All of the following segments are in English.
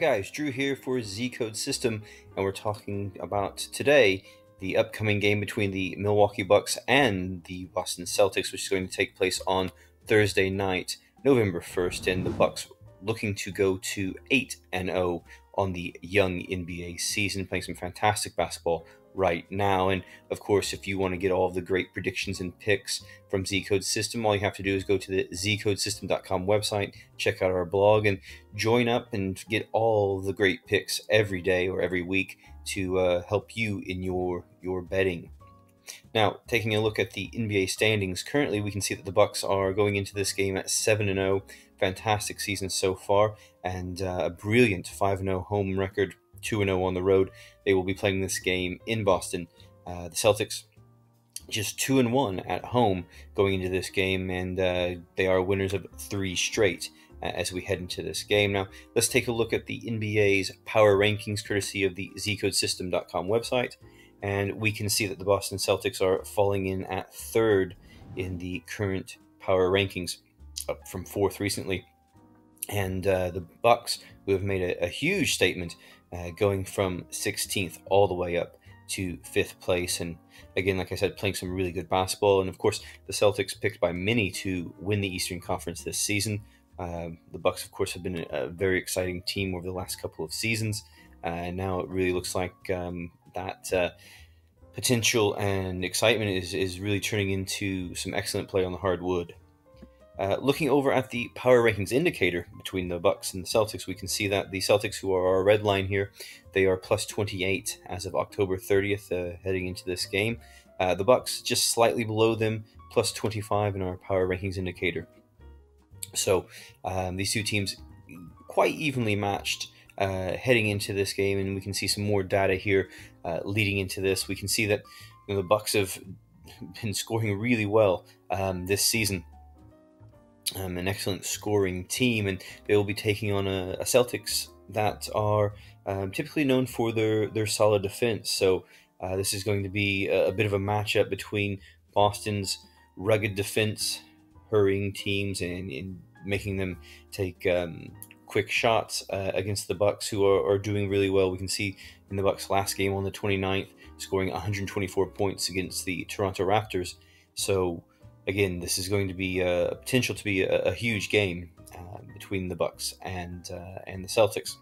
guys, Drew here for Z Code System, and we're talking about today the upcoming game between the Milwaukee Bucks and the Boston Celtics, which is going to take place on Thursday night, November 1st, and the Bucks looking to go to 8 and 0 on the young NBA season, playing some fantastic basketball right now. And of course, if you want to get all of the great predictions and picks from Zcode System, all you have to do is go to the zcodesystem.com website, check out our blog, and join up and get all the great picks every day or every week to uh, help you in your your betting. Now, taking a look at the NBA standings, currently we can see that the Bucks are going into this game at 7 and 0. Fantastic season so far, and uh, a brilliant 5 0 home record 2 0 on the road. They will be playing this game in Boston. Uh, the Celtics just 2 and 1 at home going into this game, and uh, they are winners of three straight uh, as we head into this game. Now, let's take a look at the NBA's power rankings courtesy of the zcodesystem.com website. And we can see that the Boston Celtics are falling in at third in the current power rankings, up from fourth recently. And uh, the Bucks, who have made a, a huge statement uh, going from 16th all the way up to fifth place. And again, like I said, playing some really good basketball. And of course, the Celtics picked by many to win the Eastern Conference this season. Uh, the Bucks, of course, have been a, very exciting team over the last couple of seasons. Uh, and now it really looks like um, that uh, potential and excitement is, is really turning into some excellent play on the hardwood. Uh, looking over at the power rankings indicator between the Bucks and the Celtics, we can see that the Celtics, who are our red line here, they are plus 28 as of October 30th, uh, heading into this game. Uh, the Bucks just slightly below them, plus 25 in our power rankings indicator. So um, these two teams quite evenly matched uh, heading into this game, and we can see some more data here uh, leading into this. We can see that you know, the Bucks have been scoring really well um, this season um, an excellent scoring team, and they will be taking on a, a Celtics that are um, typically known for their their solid defense. So uh, this is going to be a, a, bit of a matchup between Boston's rugged defense, hurrying teams, and, and making them take um, quick shots uh, against the Bucks, who are, are doing really well. We can see in the Bucks' last game on the 29th, scoring 124 points against the Toronto Raptors. So again, this is going to be a potential to be a, a huge game uh, between the Bucks and uh, and the Celtics.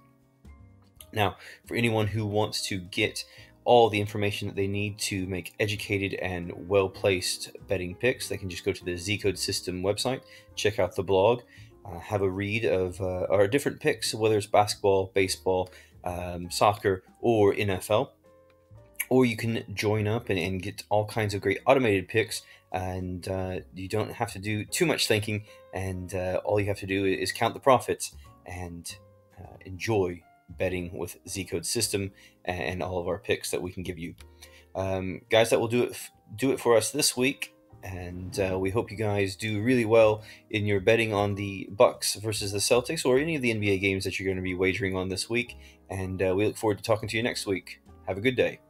Now, for anyone who wants to get all the information that they need to make educated and well placed betting picks, they can just go to the Zcode System website, check out the blog, uh, have a read of uh, our different picks, whether it's basketball, baseball, um, soccer, or NFL. Or you can join up and, and get all kinds of great automated picks and uh, you don't have to do too much thinking, and uh, all you have to do is count the profits and uh, enjoy betting with Z Code System and all of our picks that we can give you. Um, guys, that will do it. Do it for us this week, and uh, we hope you guys do really well in your betting on the Bucks versus the Celtics or any of the NBA games that you're going to be wagering on this week. And uh, we look forward to talking to you next week. Have a good day.